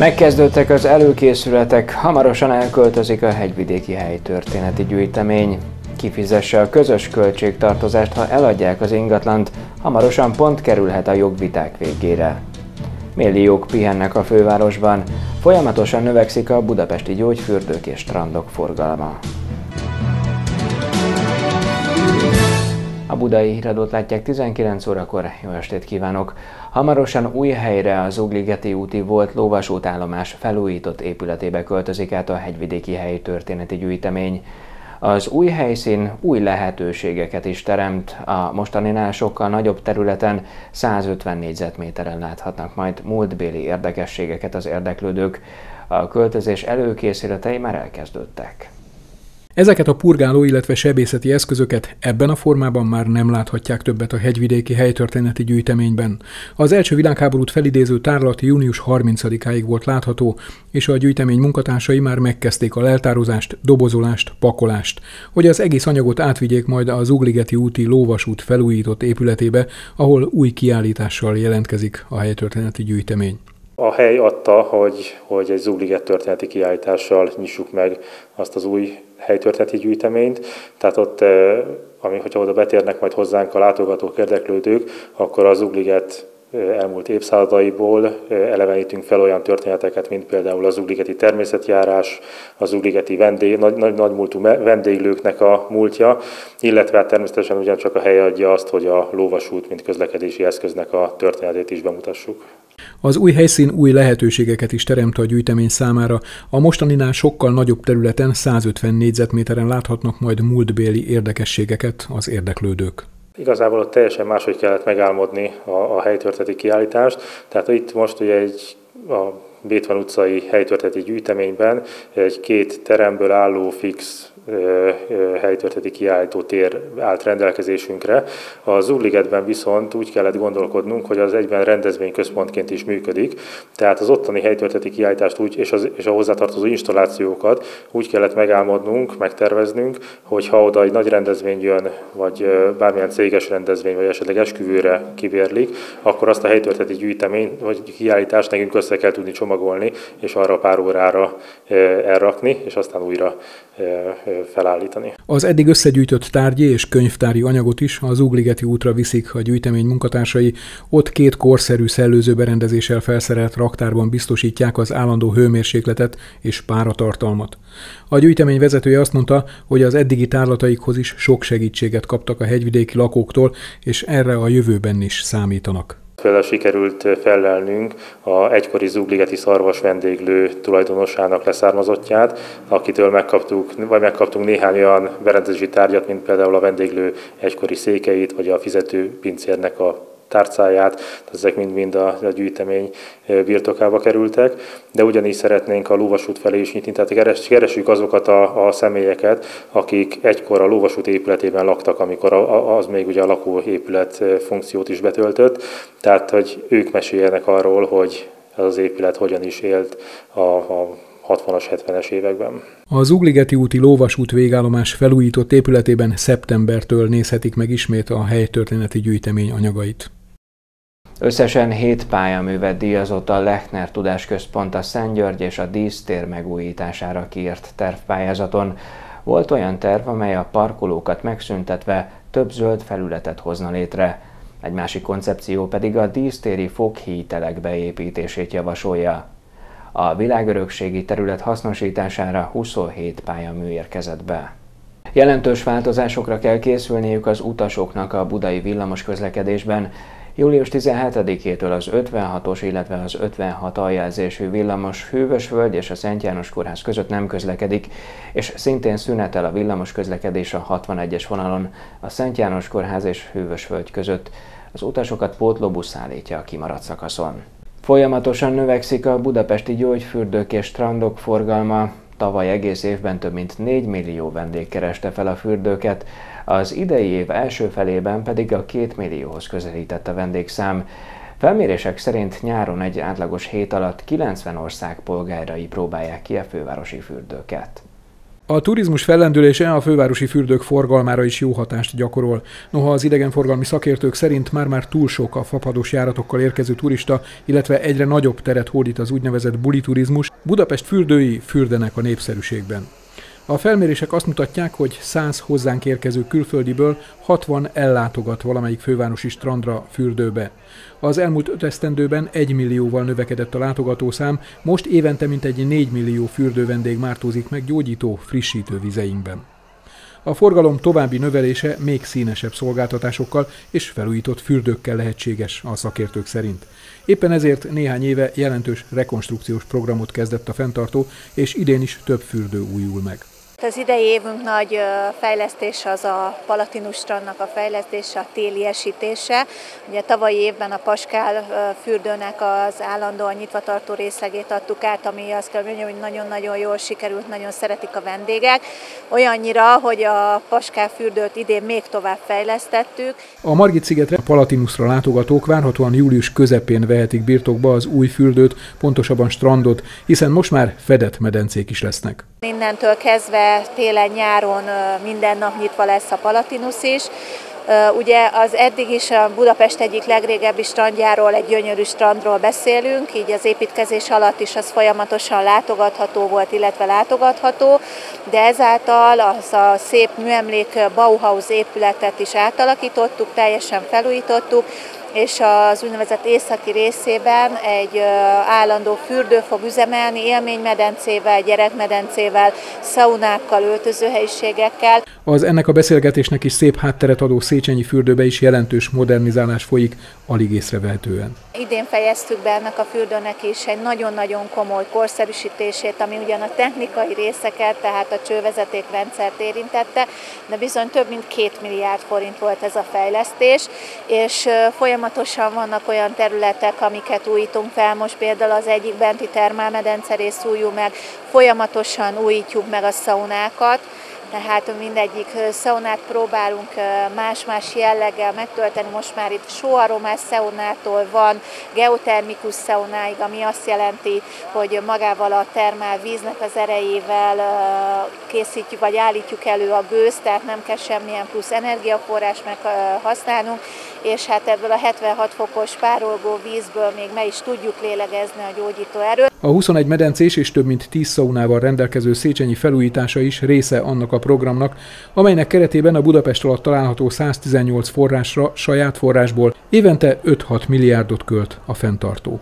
Megkezdődtek az előkészületek, hamarosan elköltözik a hegyvidéki helytörténeti gyűjtemény. Kifizesse a közös költségtartozást, ha eladják az ingatlant, hamarosan pont kerülhet a jogviták végére. Milliók pihennek a fővárosban, folyamatosan növekszik a budapesti gyógyfürdők és strandok forgalma. Budai híradót látják 19 órakor. Jó estét kívánok! Hamarosan új helyre az Ugligeti úti volt lovasútállomás felújított épületébe költözik át a hegyvidéki helyi történeti gyűjtemény. Az új helyszín új lehetőségeket is teremt, a mostaninál sokkal nagyobb területen 150 négyzetméteren láthatnak majd múltbéli érdekességeket az érdeklődők. A költözés előkészületei már elkezdődtek. Ezeket a purgáló, illetve sebészeti eszközöket ebben a formában már nem láthatják többet a hegyvidéki helytörténeti gyűjteményben. Az első világháborút felidéző tárlat június 30-áig volt látható, és a gyűjtemény munkatársai már megkezdték a leltározást, dobozolást, pakolást, hogy az egész anyagot átvigyék majd az Ugligeti úti lóvasút felújított épületébe, ahol új kiállítással jelentkezik a helytörténeti gyűjtemény a hely adta, hogy, hogy egy Zugliget történeti kiállítással nyissuk meg azt az új helytörténeti gyűjteményt. Tehát ott, eh, ami, hogyha oda betérnek majd hozzánk a látogatók, érdeklődők, akkor az Zugliget elmúlt évszázadaiból elevenítünk fel olyan történeteket, mint például az ugligeti természetjárás, az ugligeti vendég, nagy, nagy, nagymúltú vendéglőknek a múltja, illetve hát természetesen ugyancsak a hely adja azt, hogy a lóvasút, mint közlekedési eszköznek a történetét is bemutassuk. Az új helyszín új lehetőségeket is teremt a gyűjtemény számára. A mostaninál sokkal nagyobb területen, 150 négyzetméteren láthatnak majd múltbéli érdekességeket az érdeklődők. Igazából ott teljesen máshogy kellett megálmodni a, a helytörténeti kiállítást. Tehát itt most ugye egy a Bétvan utcai helytörténeti gyűjteményben egy két teremből álló fix helytörténeti kiállító tér állt rendelkezésünkre. A Zurligetben viszont úgy kellett gondolkodnunk, hogy az egyben rendezvényközpontként is működik, tehát az ottani helytörténeti kiállítást úgy, és, az, és a hozzátartozó installációkat úgy kellett megálmodnunk, megterveznünk, hogy ha oda egy nagy rendezvény jön, vagy bármilyen céges rendezvény, vagy esetleg esküvőre kivérlik, akkor azt a helytörténeti gyűjtemény vagy kiállítást nekünk össze kell tudni csomagolni, és arra pár órára elrakni, és aztán újra felállítani. Az eddig összegyűjtött tárgyi és könyvtári anyagot is az Ugligeti útra viszik a gyűjtemény munkatársai, ott két korszerű szellőző berendezéssel felszerelt raktárban biztosítják az állandó hőmérsékletet és páratartalmat. A gyűjtemény vezetője azt mondta, hogy az eddigi tárlataikhoz is sok segítséget kaptak a hegyvidéki lakóktól, és erre a jövőben is számítanak. Például sikerült felelnünk a egykori zugligeti szarvas vendéglő tulajdonosának leszármazottját, akitől megkaptuk, vagy megkaptunk néhány olyan berendezési tárgyat, mint például a vendéglő egykori székeit, vagy a fizető pincérnek a tárcáját, ezek mind-mind a, a gyűjtemény birtokába kerültek, de ugyanígy szeretnénk a lóvasút felé is nyitni, tehát keresjük azokat a, a személyeket, akik egykor a lóvasút épületében laktak, amikor a, az még ugye a lakóépület funkciót is betöltött, tehát hogy ők meséljenek arról, hogy ez az épület hogyan is élt a, a 60-as, 70-es években. Az Ugligeti úti lóvasút végállomás felújított épületében szeptembertől nézhetik meg ismét a helytörténeti gyűjtemény anyagait. Összesen 7 pályaművet díjazott a Lechner Tudásközpont a György és a dísztér megújítására kiírt tervpályázaton. Volt olyan terv, amely a parkolókat megszüntetve több zöld felületet hozna létre. Egy másik koncepció pedig a dísztéri foghítelek beépítését javasolja. A világörökségi terület hasznosítására 27 pályamű érkezett be. Jelentős változásokra kell készülniük az utasoknak a budai villamos közlekedésben, Július 17-től az 56-os, illetve az 56 aljelzésű villamos Hűvösvölgy és a Szent János Kórház között nem közlekedik, és szintén szünetel a villamos közlekedés a 61-es vonalon a Szent János Kórház és Hűvösvölgy között. Az utasokat pótlóbusz állítja a kimaradt szakaszon. Folyamatosan növekszik a budapesti gyógyfürdők és strandok forgalma. Tavaly egész évben több mint 4 millió vendég kereste fel a fürdőket, az idei év első felében pedig a 2 millióhoz közelített a vendégszám. Felmérések szerint nyáron egy átlagos hét alatt 90 ország polgárai próbálják ki a fővárosi fürdőket. A turizmus fellendülése a fővárosi fürdők forgalmára is jó hatást gyakorol. Noha az idegenforgalmi szakértők szerint már-már túl sok a fapados járatokkal érkező turista, illetve egyre nagyobb teret hódít az úgynevezett buliturizmus, Budapest fürdői fürdenek a népszerűségben. A felmérések azt mutatják, hogy 100 hozzánk érkező külföldiből 60 ellátogat valamelyik fővárosi strandra, fürdőbe. Az elmúlt öt esztendőben 1 millióval növekedett a látogatószám, most évente mintegy 4 millió fürdővendég mártózik meg gyógyító, frissítő vizeinkben. A forgalom további növelése még színesebb szolgáltatásokkal és felújított fürdőkkel lehetséges a szakértők szerint. Éppen ezért néhány éve jelentős rekonstrukciós programot kezdett a fenntartó, és idén is több fürdő újul meg. Az idei évünk nagy fejlesztés az a Palatinus strandnak a fejlesztése, a téliesítése. Ugye tavalyi évben a Paskál fürdőnek az állandóan nyitva tartó részlegét adtuk át, ami azt kell mondjam, hogy nagyon-nagyon jól sikerült, nagyon szeretik a vendégek. Olyannyira, hogy a Paskál fürdőt idén még tovább fejlesztettük. A Margit szigetre a Palatinusra látogatók várhatóan július közepén vehetik birtokba az új fürdőt, pontosabban strandot, hiszen most már fedett medencék is lesznek. Innentől kezdve télen-nyáron minden nap nyitva lesz a Palatinus is. Ugye az eddig is a Budapest egyik legrégebbi strandjáról, egy gyönyörű strandról beszélünk, így az építkezés alatt is az folyamatosan látogatható volt, illetve látogatható, de ezáltal az a szép műemlék Bauhaus épületet is átalakítottuk, teljesen felújítottuk, és az úgynevezett északi részében egy állandó fürdő fog üzemelni, élménymedencével, gyerekmedencével, szaunákkal, öltözőhelyiségekkel. Az ennek a beszélgetésnek is szép hátteret adó Széchenyi fürdőbe is jelentős modernizálás folyik, alig észrevehetően. Idén fejeztük be ennek a fürdőnek is egy nagyon-nagyon komoly korszerűsítését, ami ugyan a technikai részeket, tehát a csővezetékrendszert érintette, de bizony több mint két milliárd forint volt ez a fejlesztés, és folyamatosan vannak olyan területek, amiket újítunk fel, most például az egyik benti termálmedence rész újul meg, folyamatosan újítjuk meg a szaunákat, tehát mindegyik szaunát próbálunk más-más jelleggel megtölteni. Most már itt sóaromás szaunától van geotermikus szaunáig, ami azt jelenti, hogy magával a termál víznek az erejével készítjük vagy állítjuk elő a gőzt, tehát nem kell semmilyen plusz energiaforrás meg használnunk, és hát ebből a 76 fokos párolgó vízből még meg is tudjuk lélegezni a gyógyító erőt. A 21 medencés és több mint 10 szaunával rendelkező Széchenyi felújítása is része annak a programnak, amelynek keretében a Budapest alatt található 118 forrásra saját forrásból évente 5-6 milliárdot költ a fenntartó.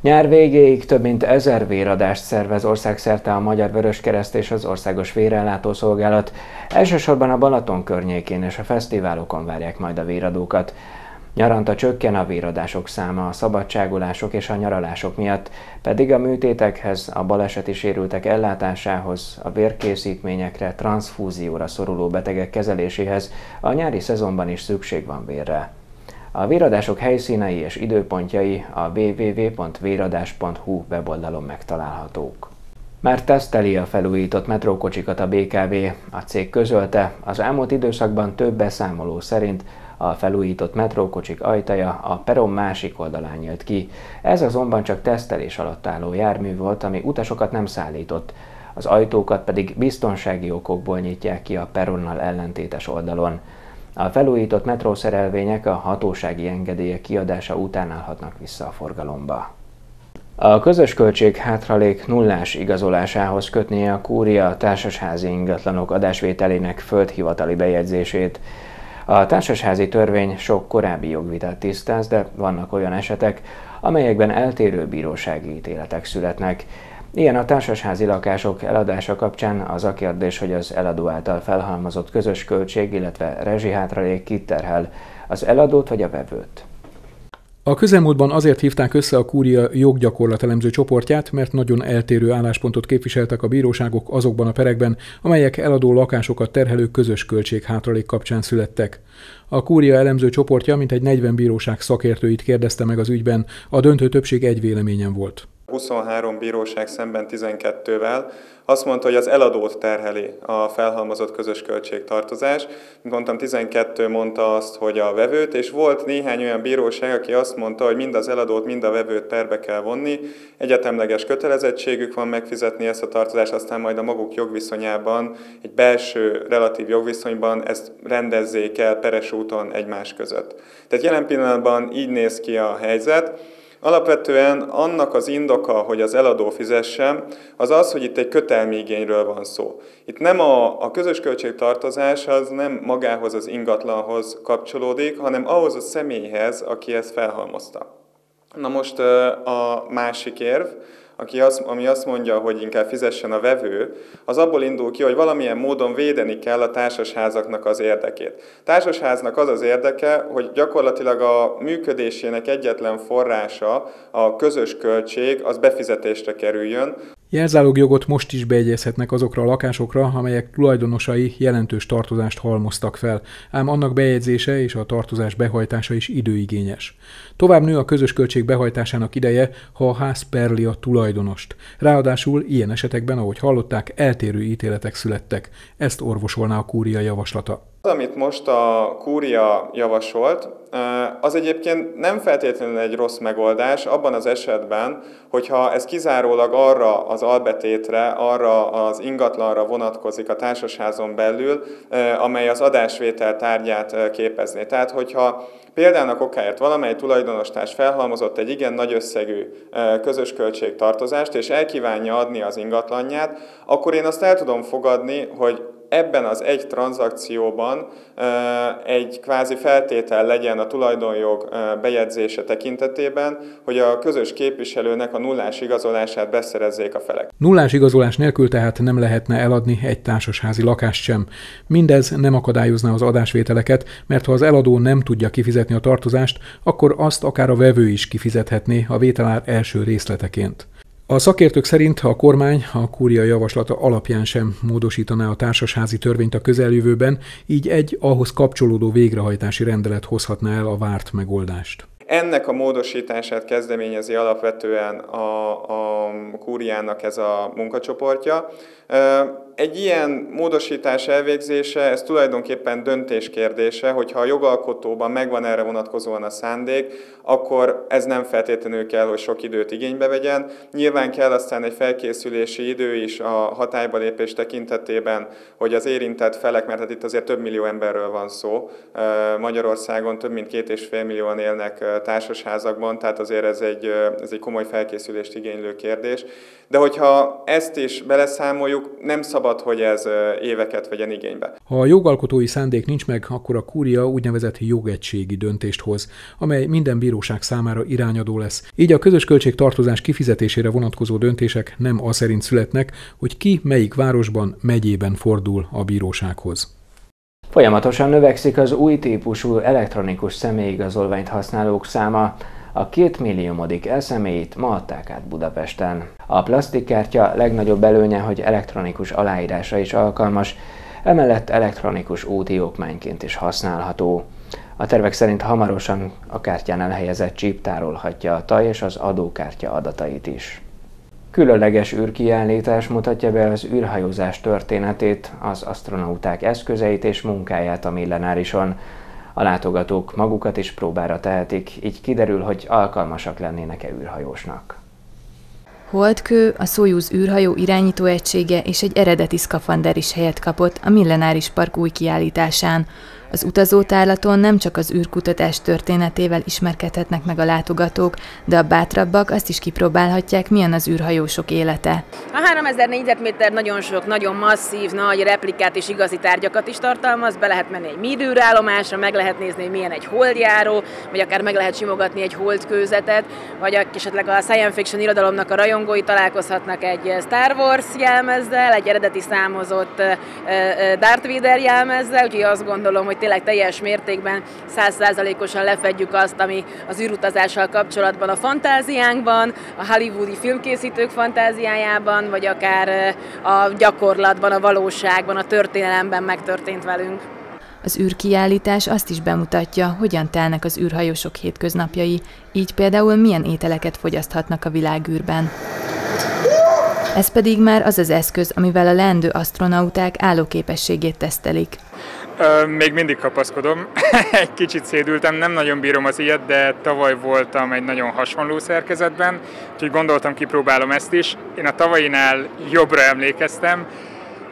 Nyár végéig több mint ezer véradást szervez országszerte a Magyar Vöröskereszt és az Országos Vérellátó Szolgálat. Elsősorban a Balaton környékén és a fesztiválokon várják majd a véradókat. Nyaranta csökken a véradások száma a szabadságulások és a nyaralások miatt, pedig a műtétekhez, a baleseti sérültek ellátásához, a vérkészítményekre, transfúzióra szoruló betegek kezeléséhez a nyári szezonban is szükség van vérre. A véradások helyszínei és időpontjai a www.véradás.hu weboldalon megtalálhatók. Már teszteli a felújított metrókocsikat a BKV. A cég közölte, az elmúlt időszakban több beszámoló szerint a felújított metrókocsik ajtaja a peron másik oldalán nyílt ki. Ez azonban csak tesztelés alatt álló jármű volt, ami utasokat nem szállított. Az ajtókat pedig biztonsági okokból nyitják ki a peronnal ellentétes oldalon. A felújított metrószerelvények a hatósági engedélyek kiadása után állhatnak vissza a forgalomba. A közös költség hátralék nullás igazolásához kötnie a kúria a társasházi ingatlanok adásvételének földhivatali bejegyzését. A társasházi törvény sok korábbi jogvitát tisztáz, de vannak olyan esetek, amelyekben eltérő bírósági ítéletek születnek. Ilyen a társasházi lakások eladása kapcsán az a kérdés, hogy az eladó által felhalmozott közös költség, illetve rezsihátralék kiterhel az eladót vagy a vevőt. A közelmúltban azért hívták össze a kúria joggyakorlatelemző csoportját, mert nagyon eltérő álláspontot képviseltek a bíróságok azokban a perekben, amelyek eladó lakásokat terhelő közös költség hátralék kapcsán születtek. A kúria elemző csoportja mintegy 40 bíróság szakértőit kérdezte meg az ügyben, a döntő többség egy véleményen volt. 23 bíróság szemben 12-vel azt mondta, hogy az eladót terheli a felhalmozott közös költségtartozás. Mint mondtam, 12 mondta azt, hogy a vevőt, és volt néhány olyan bíróság, aki azt mondta, hogy mind az eladót, mind a vevőt perbe kell vonni. Egyetemleges kötelezettségük van megfizetni ezt a tartozást, aztán majd a maguk jogviszonyában, egy belső relatív jogviszonyban ezt rendezzék el peres úton egymás között. Tehát jelen pillanatban így néz ki a helyzet. Alapvetően annak az indoka, hogy az eladó fizessen, az az, hogy itt egy kötelmi igényről van szó. Itt nem a, a közös költségtartozás az nem magához az ingatlanhoz kapcsolódik, hanem ahhoz a személyhez, aki ezt felhalmozta. Na most a másik érv, aki azt, ami azt mondja, hogy inkább fizessen a vevő, az abból indul ki, hogy valamilyen módon védeni kell a társasházaknak az érdekét. Társasháznak az az érdeke, hogy gyakorlatilag a működésének egyetlen forrása, a közös költség, az befizetésre kerüljön. Jelzálogjogot most is beegyezhetnek azokra a lakásokra, amelyek tulajdonosai jelentős tartozást halmoztak fel, ám annak bejegyzése és a tartozás behajtása is időigényes. Tovább nő a közös költség behajtásának ideje, ha a ház perli a tulajdonost. Ráadásul ilyen esetekben, ahogy hallották, eltérő ítéletek születtek. Ezt orvosolná a kúria javaslata. Az, amit most a kúria javasolt, az egyébként nem feltétlenül egy rossz megoldás abban az esetben, hogyha ez kizárólag arra az albetétre, arra az ingatlanra vonatkozik a társasházon belül, amely az adásvétel tárgyát képezné. Tehát, hogyha Példának okáért valamely tulajdonostás felhalmozott egy igen nagy összegű közös költségtartozást, és elkívánja adni az ingatlanját, akkor én azt el tudom fogadni, hogy ebben az egy tranzakcióban egy kvázi feltétel legyen a tulajdonjog bejegyzése tekintetében, hogy a közös képviselőnek a nullás igazolását beszerezzék a felek. Nullás igazolás nélkül tehát nem lehetne eladni egy társasházi lakást sem. Mindez nem akadályozná az adásvételeket, mert ha az eladó nem tudja kifizetni a tartozást, akkor azt akár a vevő is kifizethetné a vételár első részleteként. A szakértők szerint a kormány a kúria javaslata alapján sem módosítaná a társasházi törvényt a közeljövőben, így egy ahhoz kapcsolódó végrehajtási rendelet hozhatná el a várt megoldást. Ennek a módosítását kezdeményezi alapvetően a, a kúriának ez a munkacsoportja. Egy ilyen módosítás elvégzése, ez tulajdonképpen döntés kérdése, hogyha a jogalkotóban megvan erre vonatkozóan a szándék, akkor ez nem feltétlenül kell, hogy sok időt igénybe vegyen. Nyilván kell aztán egy felkészülési idő is a hatályba lépés tekintetében, hogy az érintett felek, mert hát itt azért több millió emberről van szó, Magyarországon több mint két és fél millióan élnek társasházakban, tehát azért ez egy, ez egy komoly felkészülést igénylő kérdés. De hogyha ezt is beleszámoljuk, nem szabad, hogy ez éveket vegyen igénybe. Ha a jogalkotói szándék nincs meg, akkor a kúria úgynevezett jogegységi döntést hoz, amely minden bíróság számára irányadó lesz. Így a közös költség tartozás kifizetésére vonatkozó döntések nem az szerint születnek, hogy ki melyik városban, megyében fordul a bírósághoz. Folyamatosan növekszik az új típusú elektronikus személyigazolványt használók száma. A két milliómodik elszemélyit ma adták át Budapesten. A plastikkártya legnagyobb előnye, hogy elektronikus aláírása is alkalmas, emellett elektronikus úti okmányként is használható. A tervek szerint hamarosan a kártyán elhelyezett csíp tárolhatja a taj és az adókártya adatait is. Különleges űrkiállítás mutatja be az űrhajózás történetét, az astronauták eszközeit és munkáját a millenárison. A látogatók magukat is próbára tehetik, így kiderül, hogy alkalmasak lennének-e űrhajósnak. Holdkő, a Soyuz űrhajó irányítóegysége és egy eredeti szkafander is helyet kapott a Millenáris Park új kiállításán, az utazótárlaton nem csak az űrkutatás történetével ismerkedhetnek meg a látogatók, de a bátrabbak azt is kipróbálhatják, milyen az űrhajósok élete. A 3000 négyzetméter nagyon sok, nagyon masszív, nagy replikát és igazi tárgyakat is tartalmaz, be lehet menni egy midőrállomásra, meg lehet nézni, hogy milyen egy holdjáró, vagy akár meg lehet simogatni egy holdkőzetet, vagy esetleg a science fiction irodalomnak a rajongói találkozhatnak egy Star Wars jelmezzel, egy eredeti számozott Darth Vader jelmezzel, úgyhogy azt gondolom, hogy tényleg teljes mértékben, százszázalékosan lefedjük azt, ami az űrutazással kapcsolatban a fantáziánkban, a hollywoodi filmkészítők fantáziájában, vagy akár a gyakorlatban, a valóságban, a történelemben megtörtént velünk. Az űrkiállítás azt is bemutatja, hogyan telnek az űrhajósok hétköznapjai, így például milyen ételeket fogyaszthatnak a világűrben. Ez pedig már az az eszköz, amivel a leendő asztronauták állóképességét tesztelik. Még mindig kapaszkodom. egy kicsit szédültem, nem nagyon bírom az ilyet, de tavaly voltam egy nagyon hasonló szerkezetben, úgyhogy gondoltam, kipróbálom ezt is. Én a tavainál jobbra emlékeztem,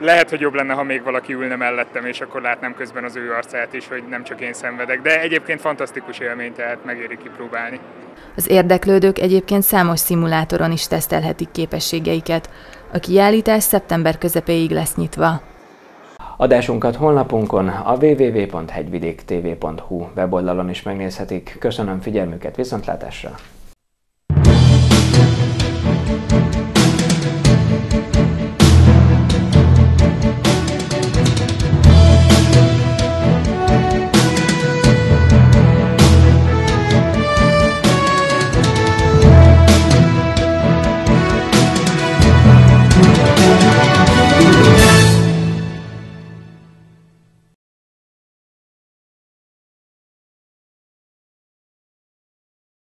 lehet, hogy jobb lenne, ha még valaki ülne mellettem, és akkor látnám közben az ő arcát is, hogy nem csak én szenvedek. De egyébként fantasztikus élmény, tehát megéri kipróbálni. Az érdeklődők egyébként számos szimulátoron is tesztelhetik képességeiket. A kiállítás szeptember közepéig lesz nyitva. Adásunkat honlapunkon a www.hegyvidéktv.hu weboldalon is megnézhetik. Köszönöm figyelmüket, viszontlátásra!